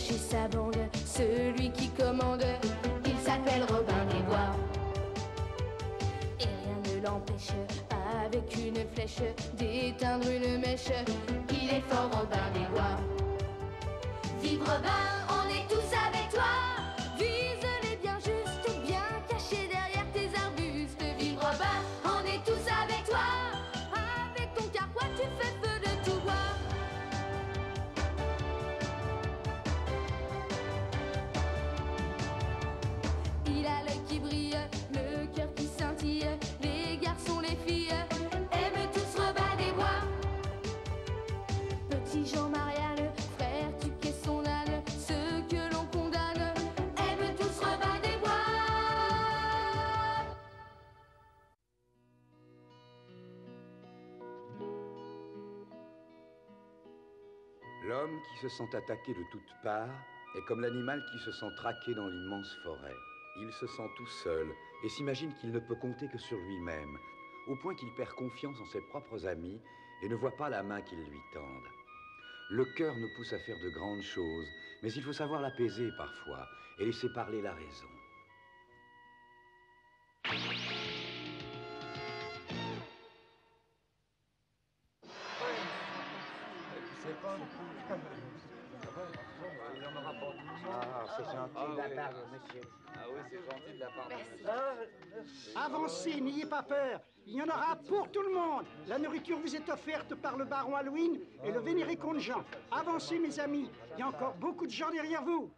chez sa bande, celui qui commande, il s'appelle Robin des Bois. Et rien ne l'empêche, avec une flèche, d'éteindre une mèche. Il est fort Robin des Bois. Vive Robin, L'homme qui se sent attaqué de toutes parts est comme l'animal qui se sent traqué dans l'immense forêt. Il se sent tout seul et s'imagine qu'il ne peut compter que sur lui-même, au point qu'il perd confiance en ses propres amis et ne voit pas la main qu'ils lui tendent. Le cœur nous pousse à faire de grandes choses, mais il faut savoir l'apaiser parfois et laisser parler la raison. C'est pas Ah, c'est gentil de la part de monsieur. Ah oui, c'est gentil de la part de monsieur. Avancez, n'ayez pas peur. Il y en aura pour tout le monde. La nourriture vous est offerte par le baron Halloween et le vénéré comte Jean. Avancez, mes amis. Il y a encore beaucoup de gens derrière vous.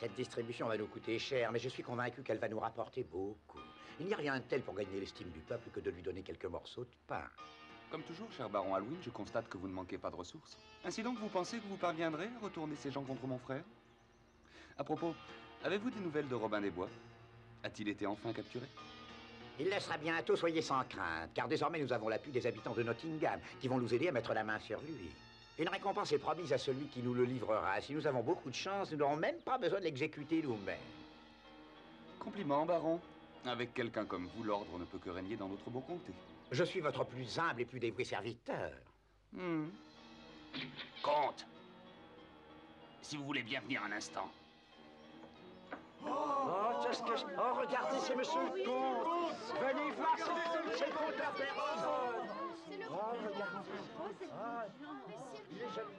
Cette distribution va nous coûter cher, mais je suis convaincu qu'elle va nous rapporter beaucoup. Il n'y a rien de tel pour gagner l'estime du peuple que de lui donner quelques morceaux de pain. Comme toujours, cher baron Halloween, je constate que vous ne manquez pas de ressources. Ainsi donc, vous pensez que vous parviendrez à retourner ces gens contre mon frère? À propos, avez-vous des nouvelles de Robin des Bois? A-t-il été enfin capturé? Il le sera bientôt, soyez sans crainte, car désormais nous avons l'appui des habitants de Nottingham qui vont nous aider à mettre la main sur lui. Une récompense est promise à celui qui nous le livrera. Si nous avons beaucoup de chance, nous n'aurons même pas besoin de l'exécuter nous-mêmes. Compliment, baron. Avec quelqu'un comme vous, l'ordre ne peut que régner dans notre beau comté. Je suis votre plus humble et plus dévoué serviteur. Hmm. Comte Si vous voulez bien venir un instant. Oh, qu'est-ce que je... Oh, regardez, c'est monsieur le comte. Venez voir, c'est c'est le comte à personne. Oh, regardez. Ah, il est joli.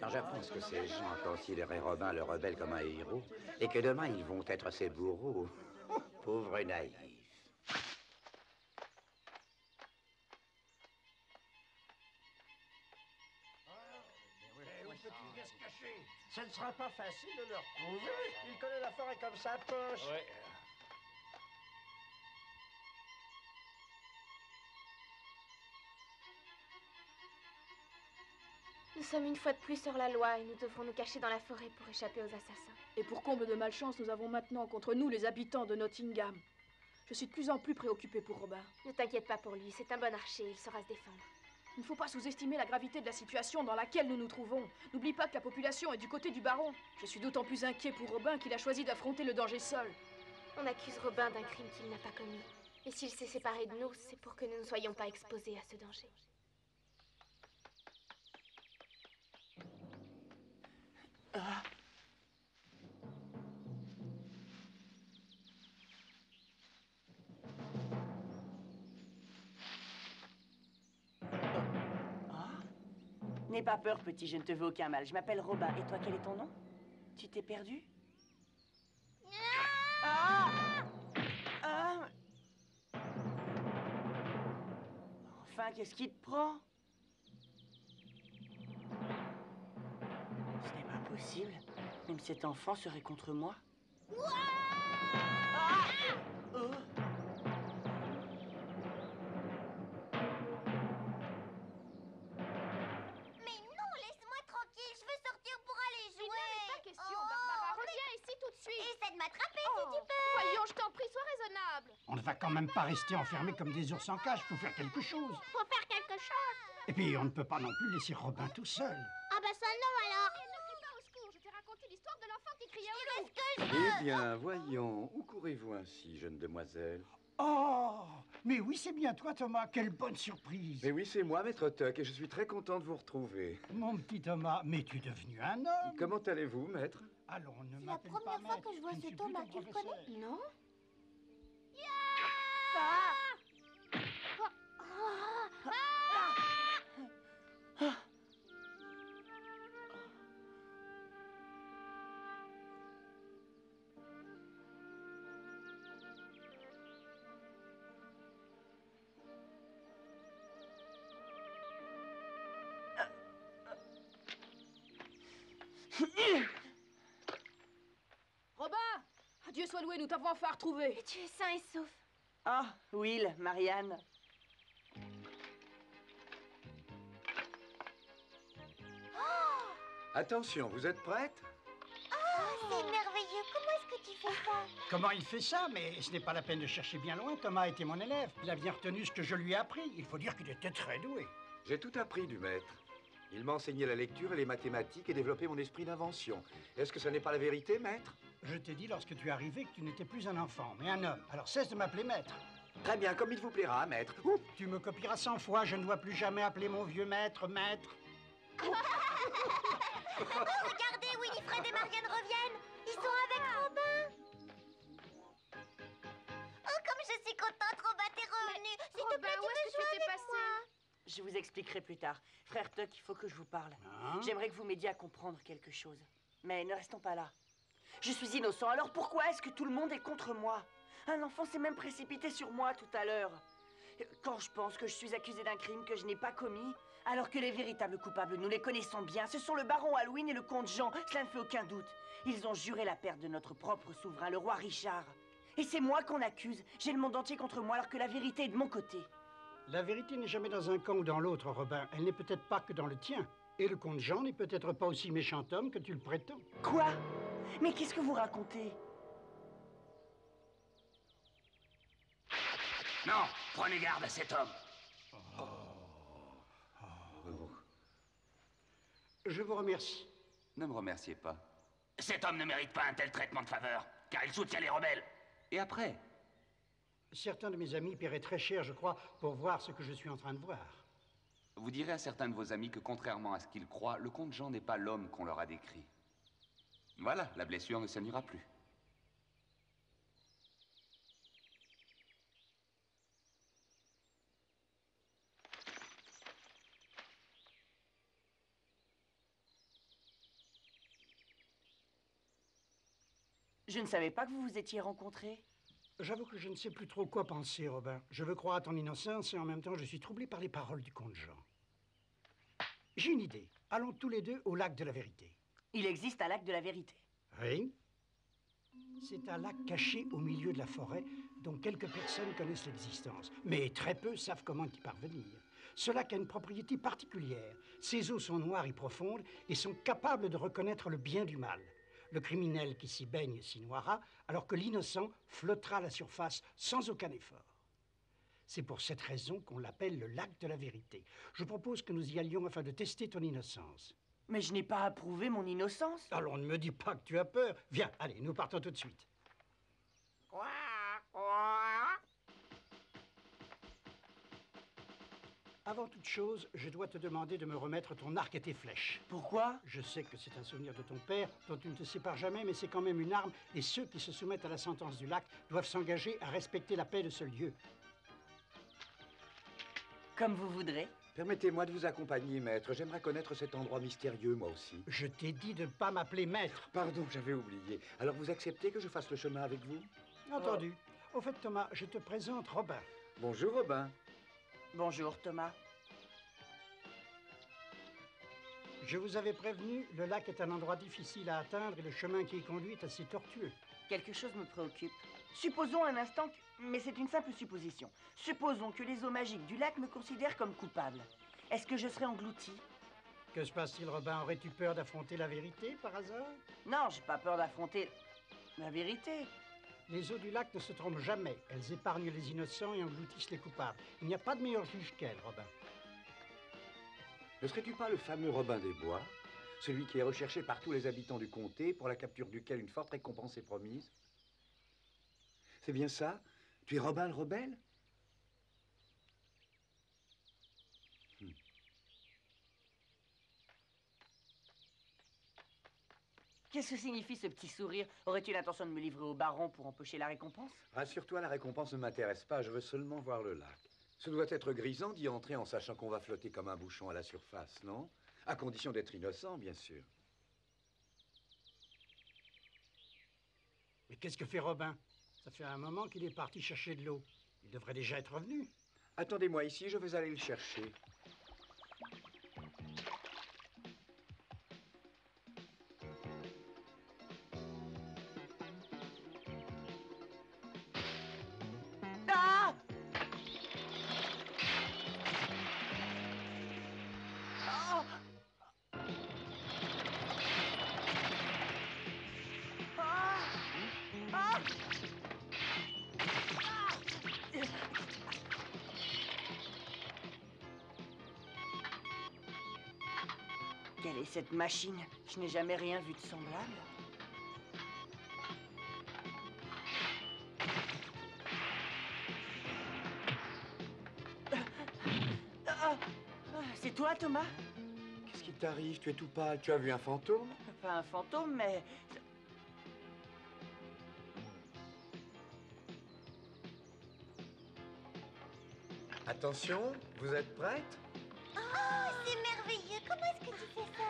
Quand j'apprends ce que ces gens considéraient Robin le rebelle comme un héros, et que demain ils vont être ses bourreaux, pauvre naïf. Ce ne sera pas facile de le retrouver. Il connaît la forêt comme sa poche. Nous sommes une fois de plus sur la loi et nous devrons nous cacher dans la forêt pour échapper aux assassins. Et pour comble de malchance, nous avons maintenant contre nous les habitants de Nottingham. Je suis de plus en plus préoccupé pour Robin. Ne t'inquiète pas pour lui, c'est un bon archer, il saura se défendre. Il ne faut pas sous-estimer la gravité de la situation dans laquelle nous nous trouvons. N'oublie pas que la population est du côté du baron. Je suis d'autant plus inquiet pour Robin qu'il a choisi d'affronter le danger seul. On accuse Robin d'un crime qu'il n'a pas commis. Et s'il s'est séparé de nous, c'est pour que nous ne soyons pas exposés à ce danger. N'aie pas peur, petit, je ne te veux aucun mal. Je m'appelle Robin. Et toi, quel est ton nom? Tu t'es perdu? Ah Ah Enfin, qu'est-ce qui te prend? Ce n'est pas possible. Même cet enfant serait contre moi. Ah Oh suite. Essaie de m'attraper si tu peux. Voyons, je t'en prie, sois raisonnable. On ne va quand même pas rester enfermés comme des ours en cage. Faut faire quelque chose. Faut faire quelque chose. Et puis, on ne peut pas non plus laisser Robin tout seul. Ah bah ça non alors. Et ne crie pas au secours, je t'ai raconté l'histoire de l'enfant qui criait au loup. dirai ce que je veux. Eh bien, voyons, où courez-vous ainsi, jeune demoiselle? Oh Mais oui, c'est bien toi, Thomas. Quelle bonne surprise. Mais oui, c'est moi, Maître Tuck, et je suis très content de vous retrouver. Mon petit Thomas, mais tu es devenu un homme. Comment allez-vous, Maître? Ne C'est la première fois que je vois ce Thomas. Tu le connais Non soit loué, nous t'avons enfin retrouvé. Tu es sain et sauf. Ah, Will, Marianne. Attention, vous êtes prête? Oh, c'est merveilleux. Comment est-ce que tu fais ça? Comment il fait ça? Mais ce n'est pas la peine de chercher bien loin. Thomas était mon élève. Il a bien retenu ce que je lui ai appris. Il faut dire qu'il était très doué. J'ai tout appris du maître. Il m'a enseigné la lecture et les mathématiques et développé mon esprit d'invention. Est-ce que ce n'est pas la vérité, maître? Je t'ai dit lorsque tu es arrivé que tu n'étais plus un enfant, mais un homme. Alors cesse de m'appeler maître. Très bien, comme il vous plaira, maître. Ouh, Tu me copieras cent fois. Je ne dois plus jamais appeler mon vieux maître maître. Oh, regardez, Winifred et Marianne reviennent. Ils sont avec Robin. Oh, comme je suis contente, Robin, t'es revenu. S'il te Robin, plaît, tu veux jouer avec passé moi Je vous expliquerai plus tard. Frère Tuck, il faut que je vous parle. Hein J'aimerais que vous m'aidiez à comprendre quelque chose. Mais ne restons pas là. Je suis innocent, alors pourquoi est-ce que tout le monde est contre moi? Un enfant s'est même précipité sur moi tout à l'heure. Quand je pense que je suis accusé d'un crime que je n'ai pas commis, alors que les véritables coupables, nous les connaissons bien, ce sont le baron Halloween et le comte Jean, cela ne fait aucun doute. Ils ont juré la perte de notre propre souverain, le roi Richard. Et c'est moi qu'on accuse. J'ai le monde entier contre moi alors que la vérité est de mon côté. La vérité n'est jamais dans un camp ou dans l'autre, Robin. Elle n'est peut-être pas que dans le tien. Et le comte Jean n'est peut-être pas aussi méchant homme que tu le prétends. Quoi? Mais qu'est-ce que vous racontez? Non, prenez garde à cet homme. Je vous remercie. Ne me remerciez pas. Cet homme ne mérite pas un tel traitement de faveur, car il soutient les rebelles. Et après? Certains de mes amis paieraient très cher, je crois, pour voir ce que je suis en train de voir. Vous direz à certains de vos amis que contrairement à ce qu'ils croient, le comte Jean n'est pas l'homme qu'on leur a décrit. Voilà, la blessure ne saignera plus. Je ne savais pas que vous vous étiez rencontrés. J'avoue que je ne sais plus trop quoi penser, Robin. Je veux croire à ton innocence et en même temps je suis troublé par les paroles du comte Jean. J'ai une idée. Allons tous les deux au lac de la vérité. Il existe un lac de la vérité. Oui. C'est un lac caché au milieu de la forêt dont quelques personnes connaissent l'existence, mais très peu savent comment y parvenir. Ce lac a une propriété particulière. Ses eaux sont noires et profondes et sont capables de reconnaître le bien du mal. Le criminel qui s'y baigne s'y noiera, alors que l'innocent flottera à la surface sans aucun effort. C'est pour cette raison qu'on l'appelle le lac de la vérité. Je propose que nous y allions afin de tester ton innocence. Mais je n'ai pas approuvé mon innocence. Alors ne me dis pas que tu as peur. Viens, allez, nous partons tout de suite. Avant toute chose, je dois te demander de me remettre ton arc et tes flèches. Pourquoi? Je sais que c'est un souvenir de ton père dont tu ne te sépares jamais, mais c'est quand même une arme, et ceux qui se soumettent à la sentence du lac doivent s'engager à respecter la paix de ce lieu. Comme vous voudrez. Permettez-moi de vous accompagner, maître. J'aimerais connaître cet endroit mystérieux, moi aussi. Je t'ai dit de ne pas m'appeler maître. Pardon, j'avais oublié. Alors vous acceptez que je fasse le chemin avec vous? Entendu. Au fait, Thomas, je te présente Robin. Bonjour, Robin. Bonjour, Thomas. Je vous avais prévenu, le lac est un endroit difficile à atteindre et le chemin qui y conduit est assez tortueux. Quelque chose me préoccupe. Supposons un instant que... Mais c'est une simple supposition. Supposons que les eaux magiques du lac me considèrent comme coupable. Est-ce que je serai englouti? Que se passe-t-il, Robin? Aurais-tu peur d'affronter la vérité, par hasard? Non, j'ai pas peur d'affronter la vérité. Les eaux du lac ne se trompent jamais. Elles épargnent les innocents et engloutissent les coupables. Il n'y a pas de meilleur juge qu'elles, Robin. Ne serais-tu pas le fameux Robin des Bois? Celui qui est recherché par tous les habitants du comté, pour la capture duquel une forte récompense est promise? C'est bien ça. Tu es Robin le rebelle? Qu'est-ce que signifie ce petit sourire? Aurais-tu l'intention de me livrer au baron pour empocher la récompense? Rassure-toi, la récompense ne m'intéresse pas, je veux seulement voir le lac. Ce doit être grisant d'y entrer en sachant qu'on va flotter comme un bouchon à la surface, non? À condition d'être innocent, bien sûr. Mais qu'est-ce que fait Robin? Ça fait un moment qu'il est parti chercher de l'eau. Il devrait déjà être revenu. Attendez-moi ici, je vais aller le chercher. Cette machine. Je n'ai jamais rien vu de semblable. C'est toi, Thomas? Qu'est-ce qui t'arrive? Tu es tout pâle. Tu as vu un fantôme? Pas un fantôme, mais... Attention, vous êtes prête? Oh, c'est merveilleux. Comment est-ce que tu fais ça?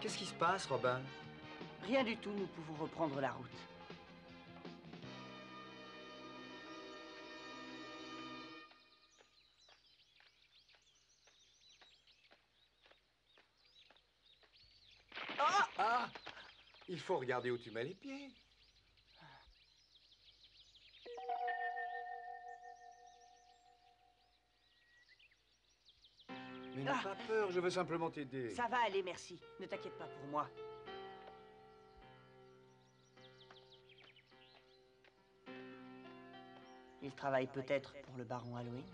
Qu'est-ce qui se passe, Robin? Rien du tout, nous pouvons reprendre la route. Faut regarder où tu mets les pieds. Mais n'aie Ah. pas peur, je veux simplement t'aider. Ça va aller, merci. Ne t'inquiète pas pour moi. Il travaille peut-être pour le baron Halloween?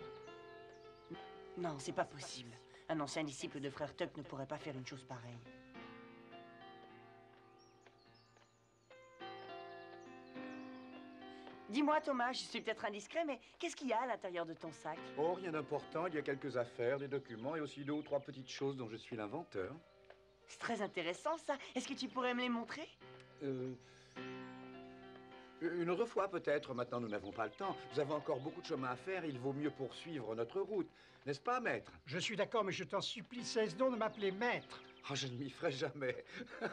Non, c'est pas possible. Un ancien disciple de frère Tuck ne pourrait pas faire une chose pareille. Dis-moi, Thomas, je suis peut-être indiscret, mais qu'est-ce qu'il y a à l'intérieur de ton sac? Oh, rien d'important, il y a quelques affaires, des documents et aussi deux ou trois petites choses dont je suis l'inventeur. C'est très intéressant, ça. Est-ce que tu pourrais me les montrer? Euh, Une autre fois peut-être, maintenant nous n'avons pas le temps. Nous avons encore beaucoup de chemin à faire, il vaut mieux poursuivre notre route. N'est-ce pas, maître? Je suis d'accord, mais je t'en supplie, cesse donc de m'appeler maître. Oh, je ne m'y ferai jamais.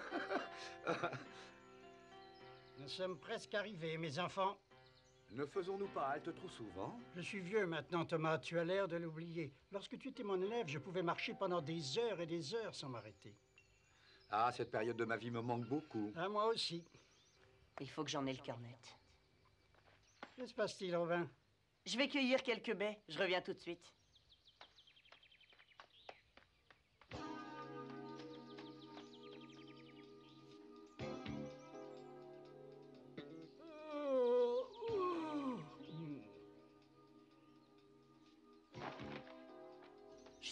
Nous sommes presque arrivés, mes enfants. Ne faisons-nous pas halte trop souvent? Je suis vieux maintenant, Thomas. Tu as l'air de l'oublier. Lorsque tu étais mon élève, je pouvais marcher pendant des heures et des heures sans m'arrêter. Ah, cette période de ma vie me manque beaucoup. À moi aussi. Il faut que j'en ai le cœur net. Que se passe-t-il, Robin? Je vais cueillir quelques baies. Je reviens tout de suite.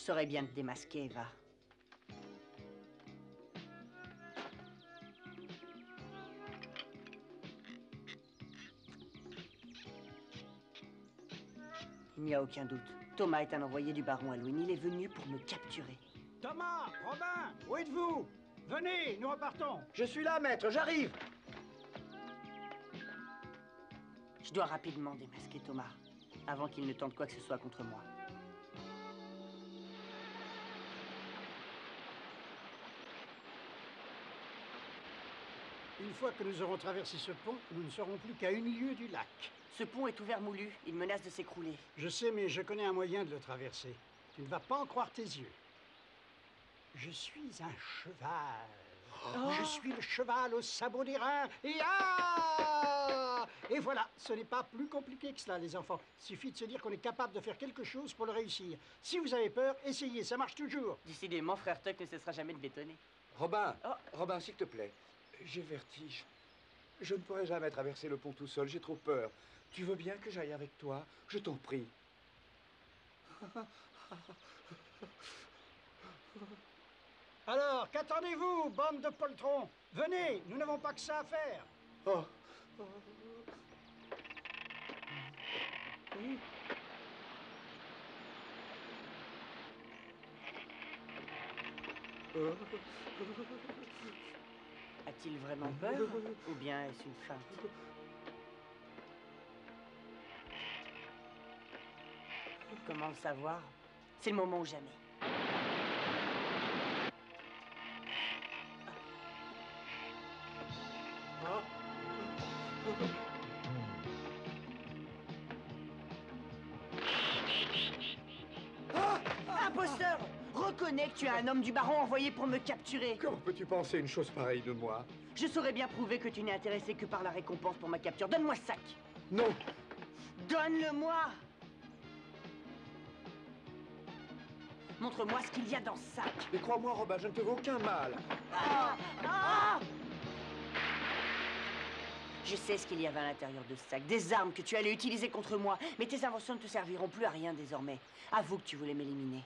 Saurais bien te démasquer, va. Il n'y a aucun doute. Thomas est un envoyé du baron Halloween. Il est venu pour me capturer. Thomas, Robin, où êtes-vous? Venez, nous repartons. Je suis là, maître, j'arrive Je dois rapidement démasquer Thomas, avant qu'il ne tente quoi que ce soit contre moi. Une fois que nous aurons traversé ce pont, nous ne serons plus qu'à une lieue du lac. Ce pont est ouvert moulu. Il menace de s'écrouler. Je sais, mais je connais un moyen de le traverser. Tu ne vas pas en croire tes yeux. Je suis un cheval. Oh. Je suis le cheval au sabot des reins. Et ah Et voilà, ce n'est pas plus compliqué que cela, les enfants. Il suffit de se dire qu'on est capable de faire quelque chose pour le réussir. Si vous avez peur, essayez, ça marche toujours. Décidément, frère Tuck ne cessera jamais de bétonner. Robin, Oh. Robin, s'il te plaît, j'ai vertige. Je ne pourrai jamais traverser le pont tout seul, j'ai trop peur. Tu veux bien que j'aille avec toi? Je t'en prie. Alors, qu'attendez-vous, bande de poltrons? Venez, nous n'avons pas que ça à faire. Oh. A-t-il vraiment peur Ou bien est-ce une feinte? Comment le savoir? C'est le moment ou jamais. Tu es un homme du baron envoyé pour me capturer. Comment peux-tu penser une chose pareille de moi? Je saurais bien prouver que tu n'es intéressé que par la récompense pour ma capture. Donne-moi ce sac Non Donne-le-moi Montre-moi ce qu'il y a dans ce sac. Mais crois-moi, Robin, je ne te veux aucun mal. Ah Ah Je sais ce qu'il y avait à l'intérieur de ce sac. Des armes que tu allais utiliser contre moi. Mais tes inventions ne te serviront plus à rien désormais. Avoue que tu voulais m'éliminer.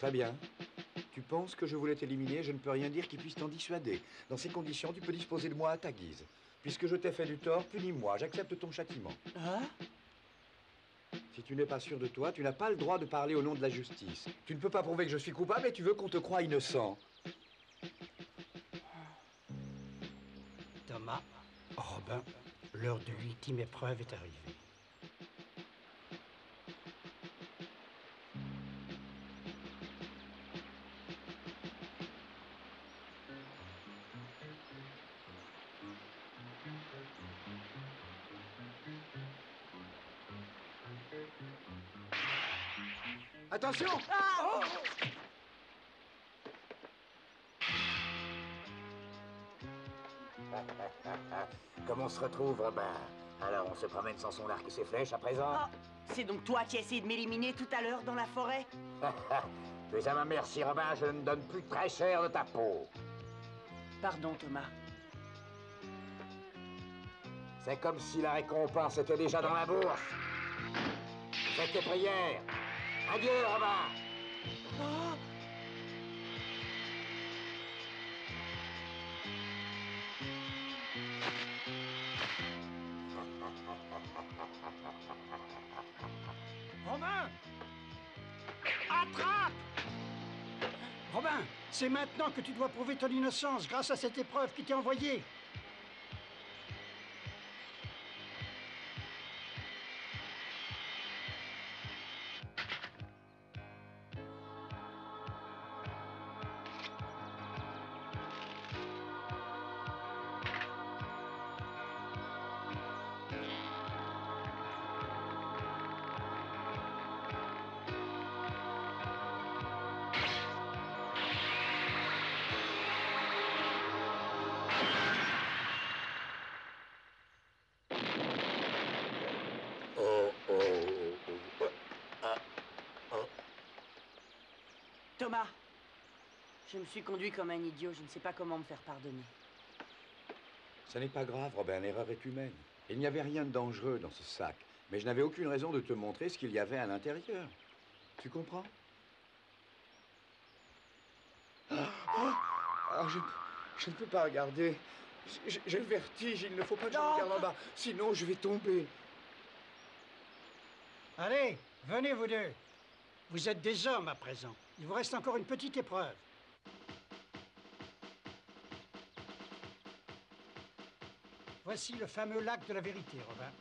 Très bien. Tu penses que je voulais t'éliminer, je ne peux rien dire qui puisse t'en dissuader. Dans ces conditions, tu peux disposer de moi à ta guise. Puisque je t'ai fait du tort, punis-moi, j'accepte ton châtiment. Hein? Si tu n'es pas sûr de toi, tu n'as pas le droit de parler au nom de la justice. Tu ne peux pas prouver que je suis coupable et tu veux qu'on te croie innocent. Thomas, Robin, l'heure de l'ultime épreuve est arrivée. Se retrouve, Robin Alors on se promène sans son arc et ses flèches à présent Ah, C'est donc toi qui as essayé de m'éliminer tout à l'heure dans la forêt? Es à ma merci, Robin, je ne donne plus très cher de ta peau. Pardon, Thomas. C'est comme si la récompense était déjà dans la bourse. Faites tes prières. Adieu, Robin. Oh c'est maintenant que tu dois prouver ton innocence grâce à cette épreuve qui t'est envoyée. Thomas Je me suis conduit comme un idiot, je ne sais pas comment me faire pardonner. Ce n'est pas grave, Robin, l'erreur est humaine. Il n'y avait rien de dangereux dans ce sac, mais je n'avais aucune raison de te montrer ce qu'il y avait à l'intérieur. Tu comprends? Ah, ah, ah, je, je ne peux pas regarder. J'ai le vertige, il ne faut pas que je Non. regarde en bas, sinon je vais tomber. Allez, venez vous deux. Vous êtes des hommes à présent. Il vous reste encore une petite épreuve. Voici le fameux lac de la vérité, Robin.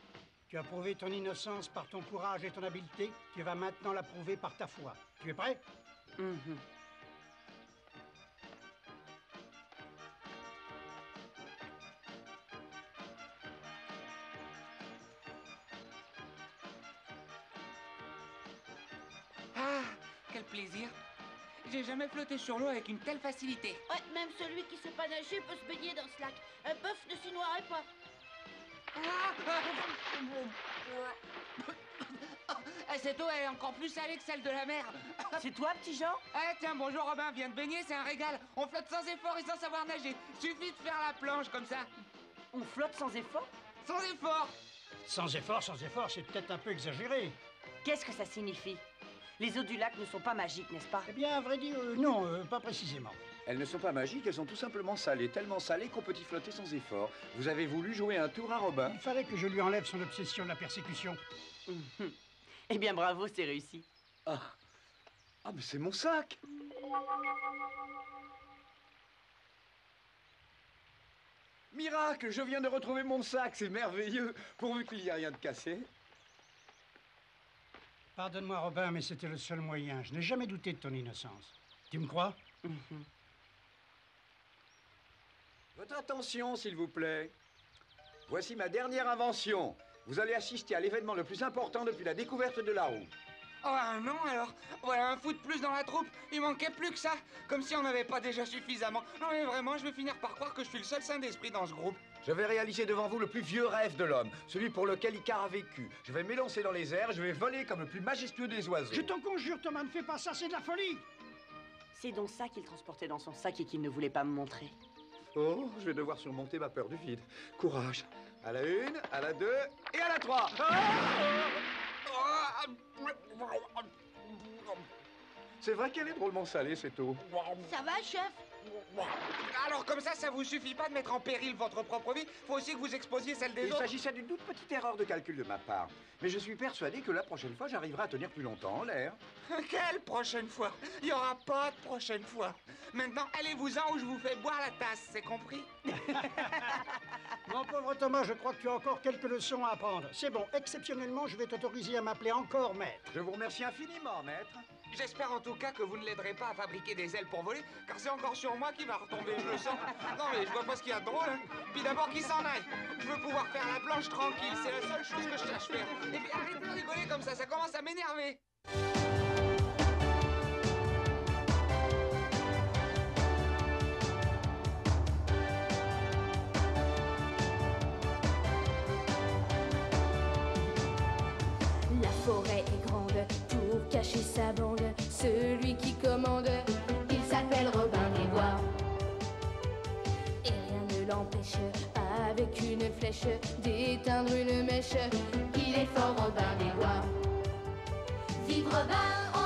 Tu as prouvé ton innocence par ton courage et ton habileté. Tu vas maintenant la prouver par ta foi. Tu es prêt? Mhm. Ah, quel plaisir J'ai jamais flotté sur l'eau avec une telle facilité. Ouais, même celui qui sait pas nager peut se baigner dans ce lac. Un bœuf ne s'y noierait pas. Ah, Cette eau elle est encore plus salée que celle de la mer. C'est toi, petit Jean? Ah tiens, bonjour Robin, viens de baigner, c'est un régal. On flotte sans effort et sans savoir nager. Suffit de faire la planche comme ça. On flotte sans effort? Sans effort Sans effort, sans effort, c'est peut-être un peu exagéré. Qu'est-ce que ça signifie? Les eaux du lac ne sont pas magiques, n'est-ce pas? Eh bien, à vrai dire, euh, non, euh, pas précisément. Elles ne sont pas magiques, elles sont tout simplement salées, tellement salées qu'on peut y flotter sans effort. Vous avez voulu jouer un tour à Robin Il fallait que je lui enlève son obsession de la persécution. Eh bien, bravo, c'est réussi. Ah, ah mais c'est mon sac Miracle, je viens de retrouver mon sac, c'est merveilleux, pourvu qu'il n'y ait rien de cassé. Pardonne-moi, Robin, mais c'était le seul moyen. Je n'ai jamais douté de ton innocence. Tu me crois? Votre attention, s'il vous plaît. Voici ma dernière invention. Vous allez assister à l'événement le plus important depuis la découverte de la roue. Oh non alors Voilà un fou de plus dans la troupe Il manquait plus que ça Comme si on n'avait pas déjà suffisamment Non mais vraiment, je vais finir par croire que je suis le seul saint d'esprit dans ce groupe. Je vais réaliser devant vous le plus vieux rêve de l'homme, celui pour lequel Icar a vécu. Je vais m'élancer dans les airs, je vais voler comme le plus majestueux des oiseaux. Je t'en conjure, Thomas, ne fais pas ça, c'est de la folie C'est donc ça qu'il transportait dans son sac et qu'il ne voulait pas me montrer. Oh, je vais devoir surmonter ma peur du vide. Courage. À la une, à la deux et à la trois. C'est vrai qu'elle est drôlement salée, cette eau. Ça va, chef Alors comme ça, ça vous suffit pas de mettre en péril votre propre vie Faut aussi que vous exposiez celle des Il autres s'agissait d'une toute petite erreur de calcul de ma part. Mais je suis persuadé que la prochaine fois, j'arriverai à tenir plus longtemps en l'air. Quelle prochaine fois? Il y aura pas de prochaine fois. Maintenant, allez-vous-en ou je vous fais boire la tasse, c'est compris? Mon pauvre Thomas, je crois que tu as encore quelques leçons à apprendre. C'est bon, exceptionnellement, je vais t'autoriser à m'appeler encore maître. Je vous remercie infiniment, maître. J'espère en tout cas que vous ne l'aiderez pas à fabriquer des ailes pour voler, car c'est encore sur moi qu'il va retomber, je le sens. Non mais je vois pas ce qu'il y a de drôle. Hein. Puis d'abord qu'il s'en aille. Je veux pouvoir faire la planche tranquille, c'est la seule chose que je cherche faire. Et puis arrêtez de rigoler comme ça, ça commence à m'énerver. Une flèche, d'éteindre une mèche. Il est fort Robin des Bois. Vive Robin